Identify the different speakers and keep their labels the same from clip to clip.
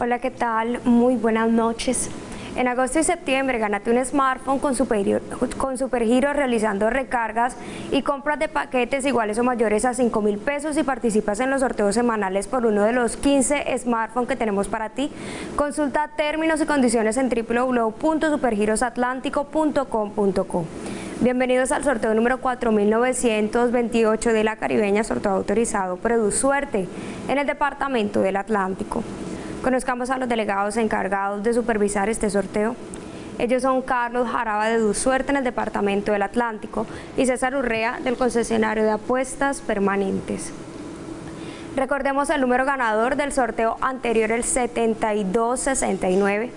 Speaker 1: Hola, ¿qué tal? Muy buenas noches. En agosto y septiembre gánate un smartphone con Supergiro, con Supergiro realizando recargas y compras de paquetes iguales o mayores a 5 mil pesos y participas en los sorteos semanales por uno de los 15 smartphones que tenemos para ti. Consulta términos y condiciones en www.supergirosatlántico.com.co. Bienvenidos al sorteo número 4928 de la Caribeña, sorteo autorizado por EduSuerte en el Departamento del Atlántico. Conozcamos a los delegados encargados de supervisar este sorteo. Ellos son Carlos Jaraba de Suerte en el Departamento del Atlántico y César Urrea del concesionario de apuestas permanentes. Recordemos el número ganador del sorteo anterior, el 7269.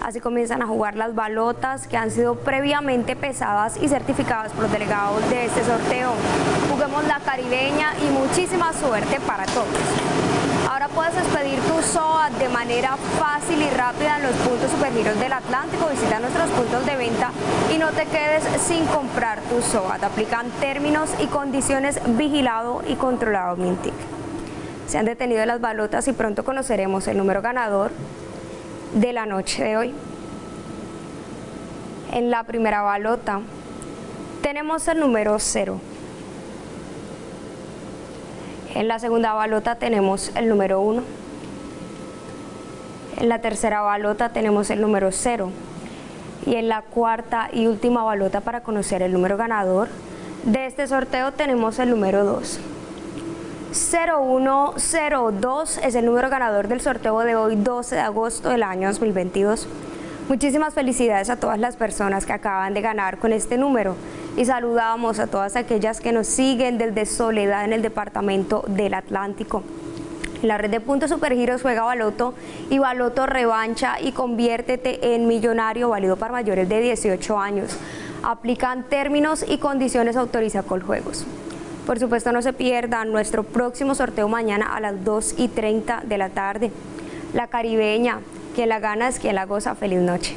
Speaker 1: Así comienzan a jugar las balotas que han sido previamente pesadas y certificadas por los delegados de este sorteo. Juguemos la caribeña y muchísima suerte para todos. Ahora puedes expedir tu SOA de manera fácil y rápida en los puntos supergiros del Atlántico. Visita nuestros puntos de venta y no te quedes sin comprar tu SOA. Te aplican términos y condiciones vigilado y controlado Mintic. Se han detenido las balotas y pronto conoceremos el número ganador de la noche de hoy. En la primera balota tenemos el número 0. En la segunda balota tenemos el número 1. En la tercera balota tenemos el número 0. Y en la cuarta y última balota para conocer el número ganador de este sorteo tenemos el número 2. 0102 es el número ganador del sorteo de hoy 12 de agosto del año 2022. Muchísimas felicidades a todas las personas que acaban de ganar con este número y saludamos a todas aquellas que nos siguen desde Soledad en el departamento del Atlántico. La red de puntos supergiros juega baloto y baloto revancha y conviértete en millonario válido para mayores de 18 años. Aplican términos y condiciones autoriza Coljuegos. Por supuesto no se pierdan nuestro próximo sorteo mañana a las 2 y 30 de la tarde. La caribeña, quien la gana es quien la goza. Feliz noche.